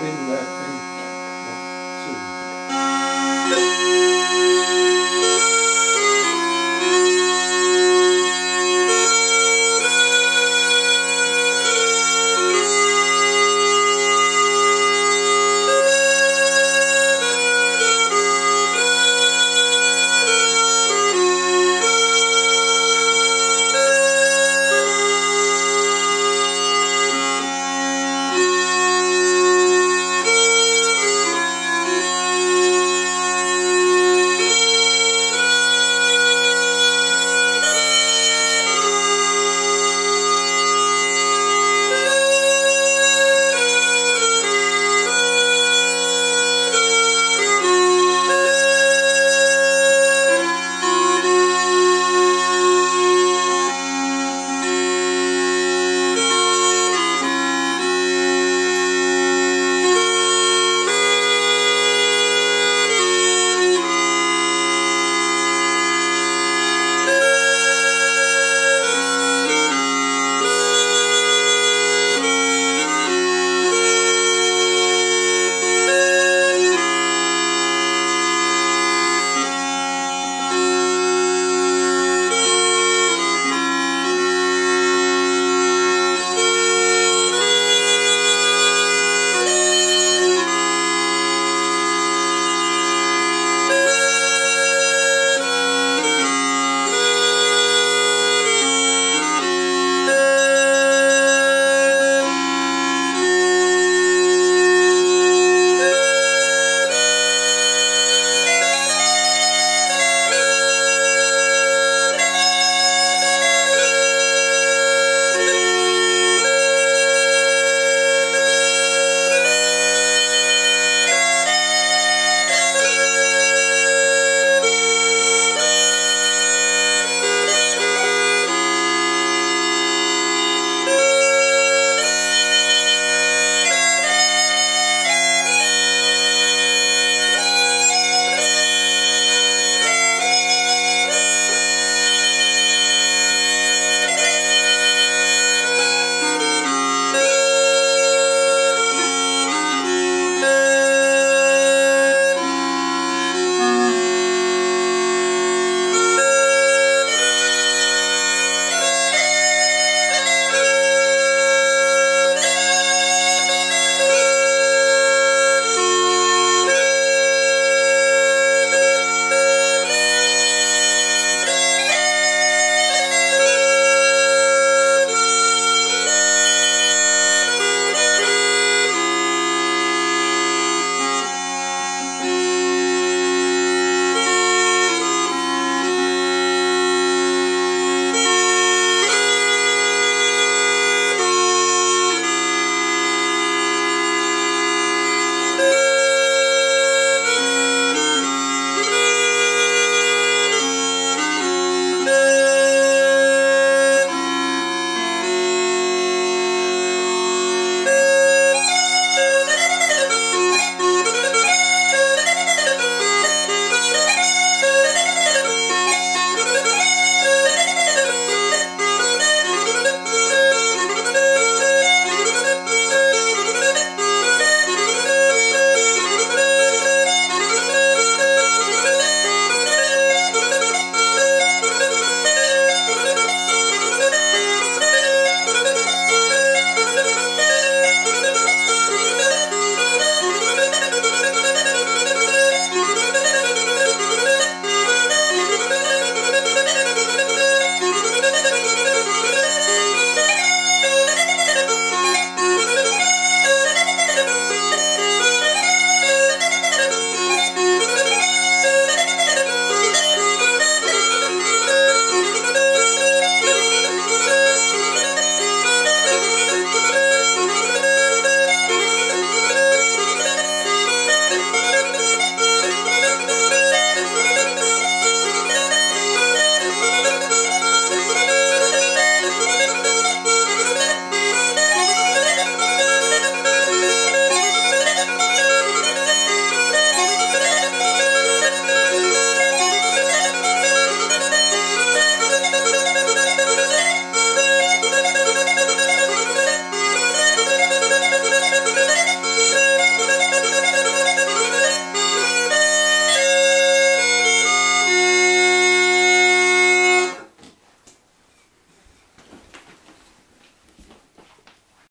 in that thing